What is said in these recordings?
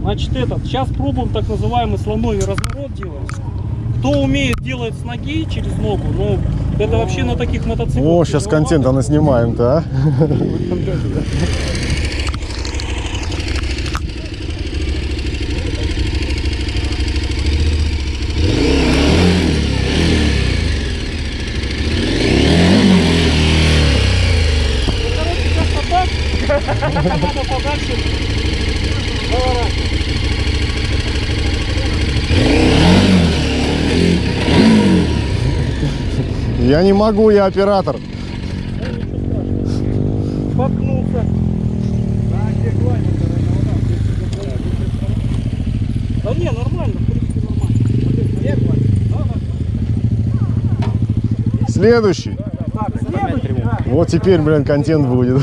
Значит, этот, сейчас пробуем так называемый слоновий разворот делать. Кто умеет делать с ноги через ногу, ну, это вообще на таких мотоциклах. О, сейчас тяжеловато. контент она снимаем-то, а? Я не могу, я оператор. Споткнулся. Да не, нормально, в принципе, нормально. Следующий. Вот теперь, блин, контент будет.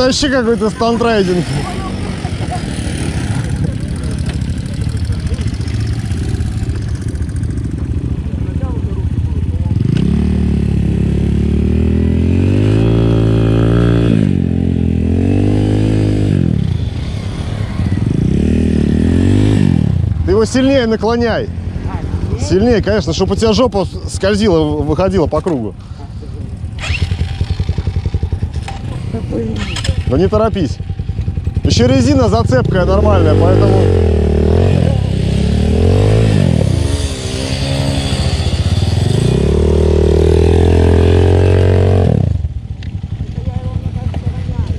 это вообще какой-то стандрайдинг. Ты его сильнее наклоняй. Сильнее, конечно, чтобы у тебя жопа скользила, выходила по кругу. Да не торопись. Еще резина зацепкая нормальная, поэтому...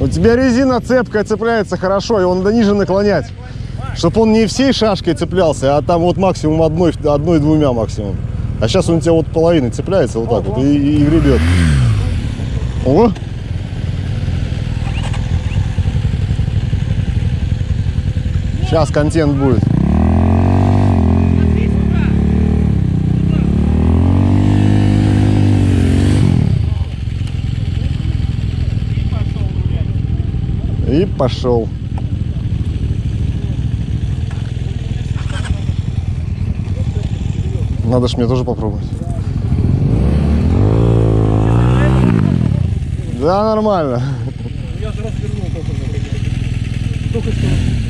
У тебя резина цепкая цепляется хорошо, его надо ниже наклонять. Чтобы он не всей шашкой цеплялся, а там вот максимум одной, одной-двумя максимум. А сейчас он у тебя вот половиной цепляется вот так вот и, и, гребет. О! Сейчас контент будет. И пошел. Надо ж мне тоже попробовать. Да, нормально. Я же развернул только. Только что.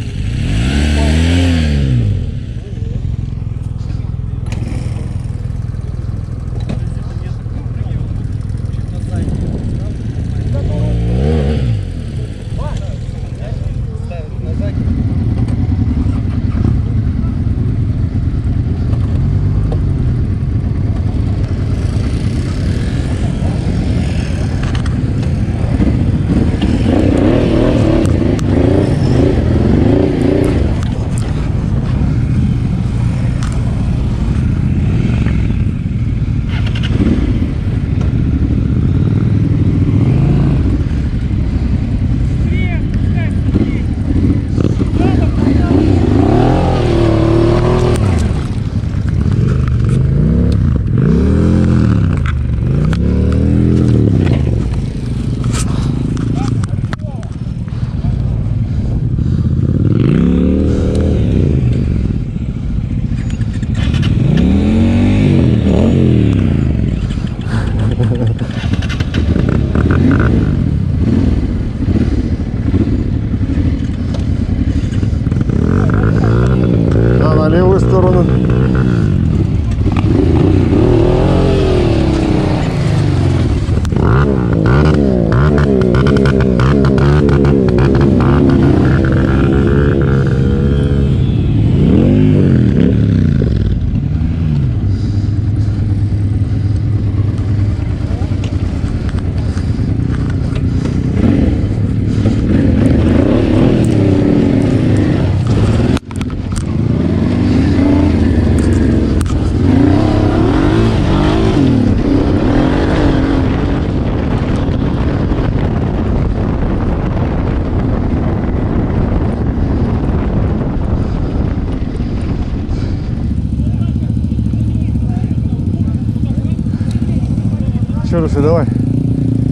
Че, Руся, давай.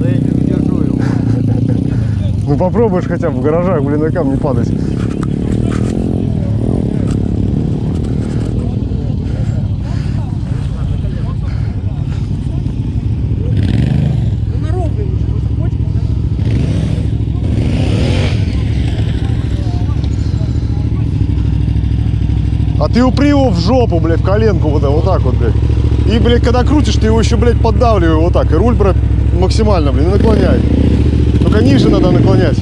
Да я не удержу его. Ну попробуешь хотя бы в гаражах, блин, на камни падать. А ты упри его в жопу, блядь, в коленку, вот, вот так вот, блядь. И, блядь, когда крутишь, ты его еще, блядь, поддавливай вот так. И руль, блядь, максимально, блин, и наклоняй. Только ниже надо наклонять.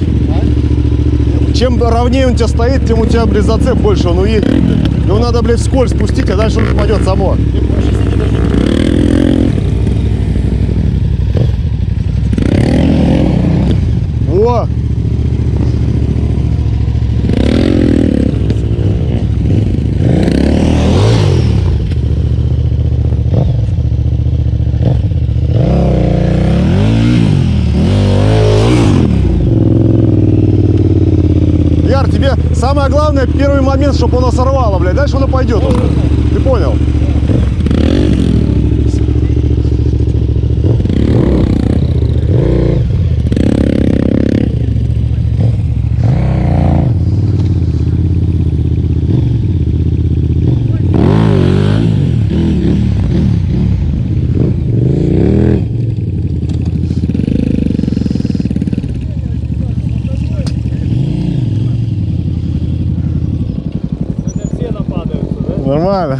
Чем ровнее он у тебя стоит, тем у тебя, блядь, зацеп больше он уедет. блядь. Его надо, блядь, вскользь спустить, а дальше он пойдет само. Во! Яр, тебе самое главное, первый момент, чтобы оно сорвало, блядь. Дальше оно пойдет. Ты понял? Нормально.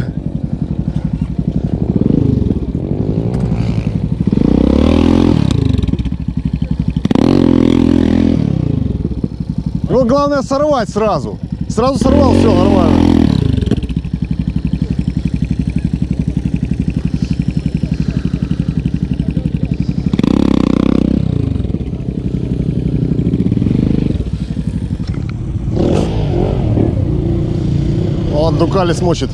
Его главное сорвать сразу. Сразу сорвал, все нормально. Он Дукали смочит.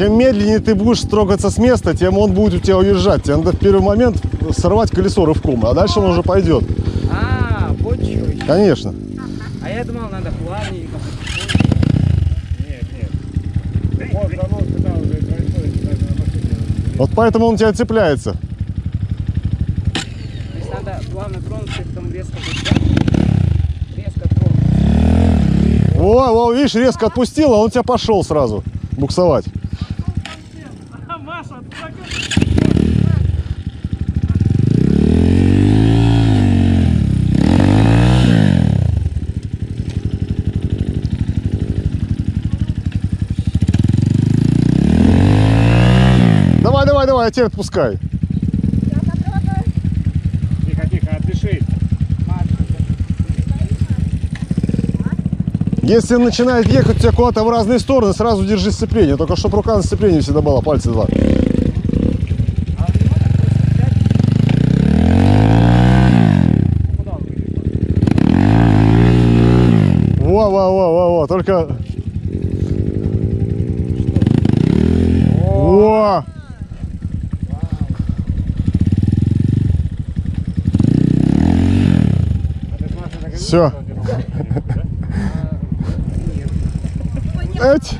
Чем медленнее ты будешь строгаться с места, тем он будет у тебя уезжать. Тебе надо в первый момент сорвать колесо рывком, а дальше он уже пойдет. А, вот еще. Конечно. А я думал, надо плавненько. Нет, нет. Вот уже происходит, поэтому он тебя цепляется. То есть надо плавно тронуться и потом резко быть. Резко тронуться. Во, во, видишь, резко отпустил, а он тебя пошел сразу буксовать. Давай, я тебя отпускай. Тихо, тихо, отдыши. Если начинает ехать у тебя куда-то в разные стороны, сразу держи сцепление. Только чтобы рука на сцеплении всегда была, пальцы два. Он выехал? Во, во, во, во, во. Только. Во! А ты, Маша, так и Всё. думала, что ты- Эть.